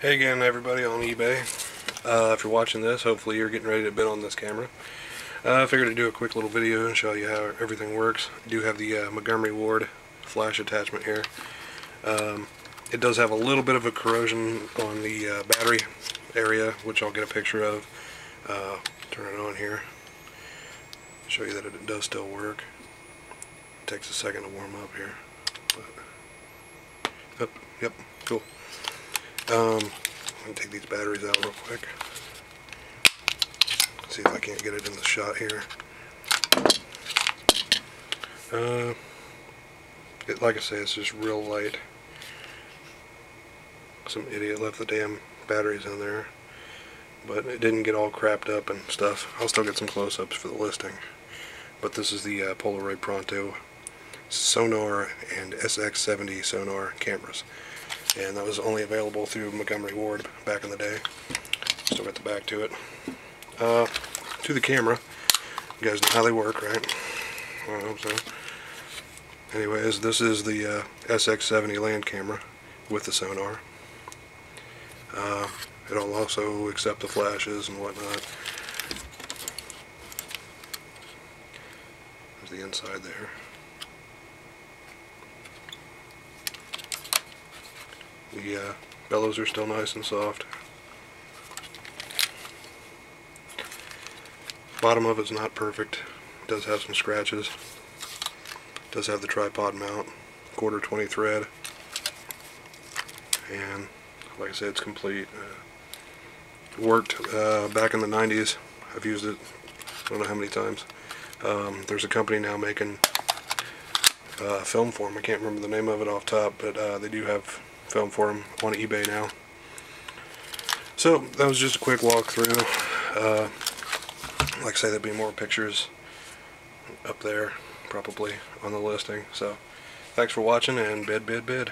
Hey again everybody on eBay. Uh, if you're watching this, hopefully you're getting ready to bid on this camera. Uh, I figured to do a quick little video and show you how everything works. I do have the uh, Montgomery Ward flash attachment here. Um, it does have a little bit of a corrosion on the uh, battery area, which I'll get a picture of. Uh, turn it on here. Show you that it does still work. It takes a second to warm up here. But, yep, yep, cool. Um, let me take these batteries out real quick. See if I can't get it in the shot here. Uh, it, like I say, it's just real light. Some idiot left the damn batteries in there. But it didn't get all crapped up and stuff. I'll still get some close-ups for the listing. But this is the uh, Polaroid Pronto sonar and SX70 sonar cameras and that was only available through Montgomery Ward back in the day. Still got the back to it. Uh, to the camera. You guys know how they work, right? I hope so. Anyways, this is the uh, SX70 land camera with the sonar. Uh, it'll also accept the flashes and whatnot. There's the inside there. The uh, bellows are still nice and soft. Bottom of it's not perfect. It does have some scratches. It does have the tripod mount, quarter 20 thread. And like I said, it's complete. Uh, worked uh, back in the 90s. I've used it I don't know how many times. Um, there's a company now making uh, film for them. I can't remember the name of it off top, but uh, they do have film for them on eBay now. So that was just a quick walkthrough. Uh, like I say, there'll be more pictures up there probably on the listing. So thanks for watching and bid, bid, bid.